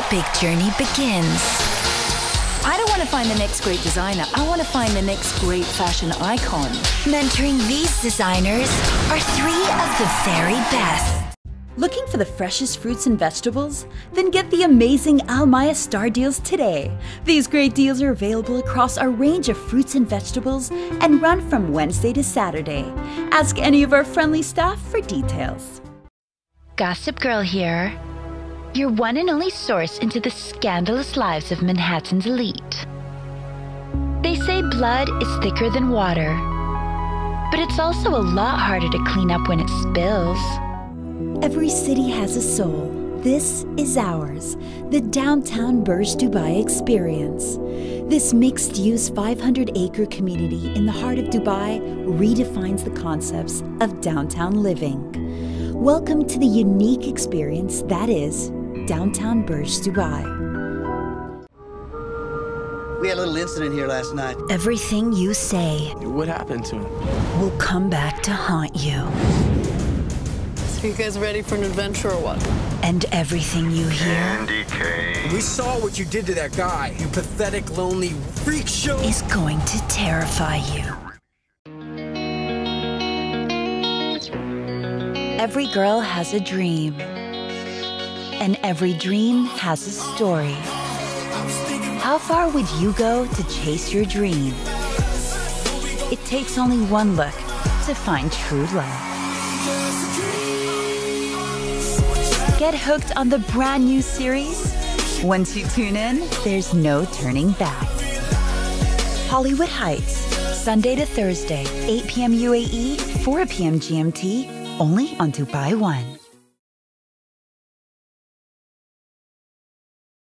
epic journey begins. I don't want to find the next great designer. I want to find the next great fashion icon. Mentoring these designers are three of the very best. Looking for the freshest fruits and vegetables? Then get the amazing Almaya Star Deals today. These great deals are available across our range of fruits and vegetables and run from Wednesday to Saturday. Ask any of our friendly staff for details. Gossip Girl here. Your one and only source into the scandalous lives of Manhattan's elite. They say blood is thicker than water, but it's also a lot harder to clean up when it spills. Every city has a soul. This is ours, the Downtown Burj Dubai experience. This mixed use 500 acre community in the heart of Dubai redefines the concepts of downtown living. Welcome to the unique experience that is Downtown Burj Dubai. We had a little incident here last night. Everything you say What happened to him? will come back to haunt you. So you guys ready for an adventure or what? And everything you hear We saw what you did to that guy. You pathetic, lonely freak show. is going to terrify you. Every girl has a dream. And every dream has a story. How far would you go to chase your dream? It takes only one look to find true love. Get hooked on the brand new series? Once you tune in, there's no turning back. Hollywood Heights, Sunday to Thursday, 8 p.m. UAE, 4 p.m. GMT, only on Dubai One.